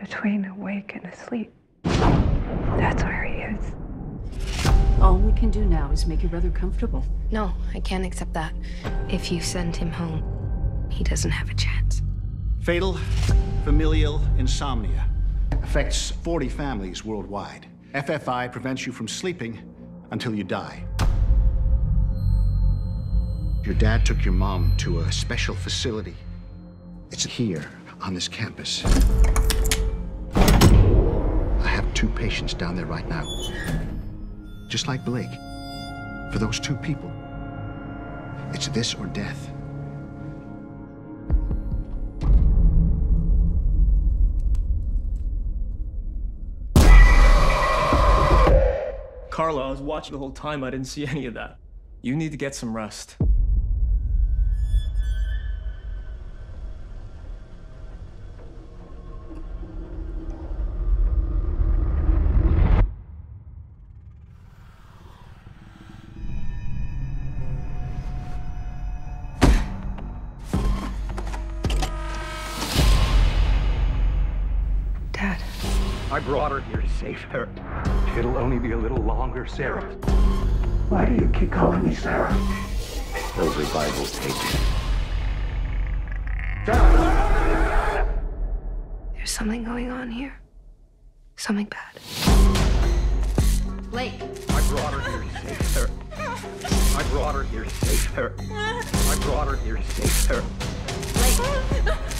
between awake and asleep. That's where he is. All we can do now is make your brother comfortable. No, I can't accept that. If you send him home, he doesn't have a chance. Fatal familial insomnia affects 40 families worldwide. FFI prevents you from sleeping until you die. Your dad took your mom to a special facility. It's here on this campus. Two patients down there right now. Just like Blake. For those two people, it's this or death. Karla, I was watching the whole time. I didn't see any of that. You need to get some rest. I brought her here to save her. It'll only be a little longer, Sarah. Why do you keep calling me Sarah? Those are Bible pages. There's something going on here. Something bad. Blake, I brought her here to save her. I brought her here to save her. I brought her here to save her. Blake, Blake, Blake.